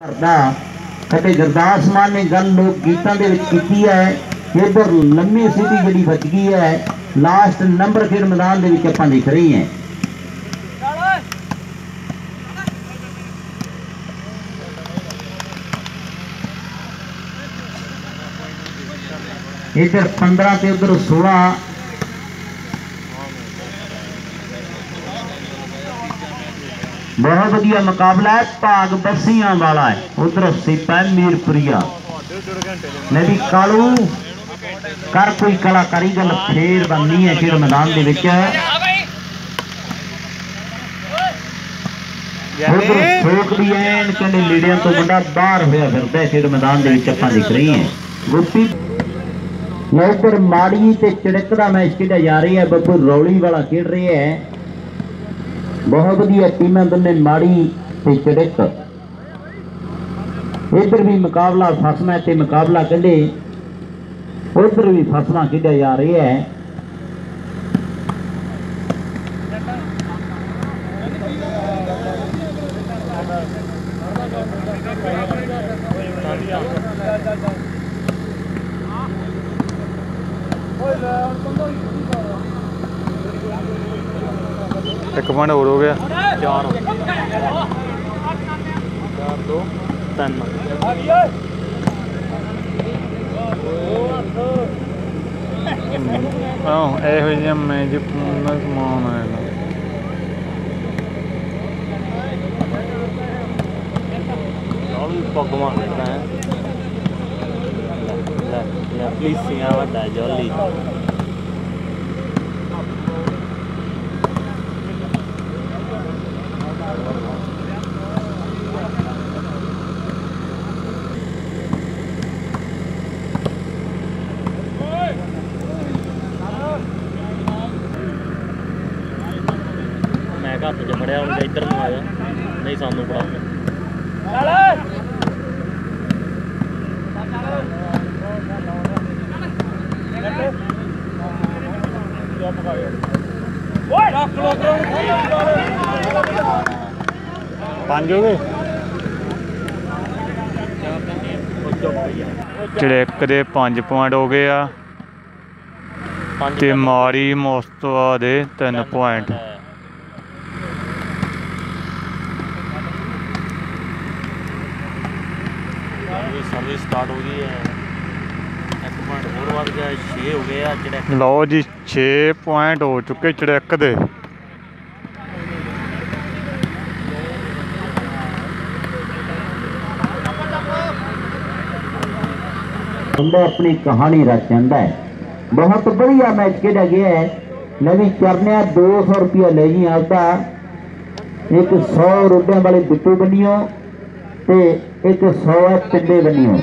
ਕਰਦਾ ਅਤੇ ਗੁਰਦਾਸ ਮਾਨ ਨੇ ਗੱਲ ਲੋਕ ਗੀਤਾਂ ਦੇ ਵਿੱਚ ਕੀਤੀ ਹੈ ਇਧਰ ਲੰਮੀ ਸਿੱਧੀ ਜਿਹੜੀ ਬਚ ਗਈ ਹੈ ਲਾਸਟ ਨੰਬਰ ਫਿਰ ਮੈਦਾਨ ਦੇ ਵਿੱਚ ਆਪਾਂ ਦੇਖ ਰਹੇ ਹਾਂ ਇਧਰ 15 ਤੇ ਉਧਰ 16 ਬਹੁਤ ਵਧੀਆ ਮੁਕਾਬਲਾ ਹੈ ਭਾਗ ਬੱਸੀਆਂ ਵਾਲਾ ਹੈ ਉਧਰ ਸਿਪਾ ਮੀਰਪੁਰੀਆ ਮੈਂ ਵੀ ਕਾਲੂ ਕਰ ਕੋਈ ਕਲਾਕਾਰੀ ਗੱਲ ਫੇਰ ਬੰਨੀ ਹੈ ਖੇਡ ਮੈਦਾਨ ਦੇ ਵਿੱਚ ਉਧਰ ਸੋਕ ਵੀ ਐਨ ਕਹਿੰਦੇ ਲੀੜਿਆਂ ਤੋਂ ਮੁੰਡਾ ਬਾਹਰ ਹੋਇਆ ਫਿਰਦਾ ਹੈ ਖੇਡ ਮੈਦਾਨ ਦੇ ਵਿੱਚ ਆਪਾਂ ਦਿਖ ਰਹੇ ਹਾਂ ਗੁੱਪੀ ਉਧਰ ਮਾੜੀ ਤੇ ਚੜਕ ਦਾ ਮੈਚ ਖੇਡਿਆ ਜਾ ਰਿਹਾ ਹੈ ਬੱਬੂ ਰੌਲੀ ਵਾਲਾ ਖੇਡ ਰਿਹਾ ਹੈ ਬਹੁਤ ਵਧੀਆ ਟੀਮਾਂ ਦੋਨੇ ਮਾੜੀ ਤੇ ਚੜਕ। ਇੱਧਰ ਵੀ ਮੁਕਾਬਲਾ ਫਸਣਾ ਤੇ ਮੁਕਾਬਲਾ ਕਹਿੰਦੇ ਉਧਰ ਵੀ ਫਸਣਾ ਖੇਡਿਆ ਜਾ ਰਿਹਾ ਹੈ ਇੱਕ ਪੁਆਇੰਟ ਹੋਰ ਹੋ ਗਿਆ 4 4 2 3 ਆਹ ਇਹੋ ਜਿਹਾ ਮੈਂ ਜੀ ਪੂਨਾ ਸਮਾਨ ਆਇਆ ਜੋਲੀ ਪਗਮਾ ਕਰਦਾ ਹੈ ਲੈ ਲੈ ਪਲੀਜ਼ ਸਿੰਗਾ ਵੱਡਾ ਜੋਲੀ ਮੈਂ ਘੱਟ ਚ ਫੜਿਆ ਹੁਣ ਇੱਧਰ ਨੂੰ ਆ ਜਾ ਨਹੀਂ ਸਾਨੂੰ ਫੜਾ। ਪੰਜ ਹੋ ਗਏ? ਚੜਿੱਕ ਦੇ 5 ਪੁਆਇੰਟ ਹੋ ਗਏ ਆ ਤੇ ਮਾਰੀ ਮੋਸਤਵਾ ਦੇ 3 ਪੁਆਇੰਟ। ਸਰਵਿਸ ਸਰਵਿਸ ਸਟਾਰਟ ਹੋ ਗਈ ਹੈ ਇੱਕ ਪੁਆਇੰਟ ਹੋਰ ਵੱਧ ਗਿਆ 6 ਹੋ ਗਏ ਆ ਜਿਹੜੇ ਲਓ ਜੀ 6 ਪੁਆਇੰਟ ਹੋ ਚੁੱਕੇ ਚੜਿੱਕ ਦੇ ਬੰਦਾ ਆਪਣੀ ਕਹਾਣੀ ਰਚ ਜਾਂਦਾ ਹੈ ਬਹੁਤ ਵਧੀਆ ਮੈਚ ਖੇਡਿਆ ਗਿਆ ਹੈ ਲੈ ਵੀ ਚਰਨਿਆ 200 ਰੁਪਇਆ ਲੈ ਜੀ ਆਪਦਾ ਇੱਕ 100 ਰੁਪਏ ਵਾਲੇ ਬਿੱਟੂ ਬੰਨਿਓ ਤੇ ਇੱਕ 100 ਹੈ ਪਿੰਡੇ ਬੰਨਿਓ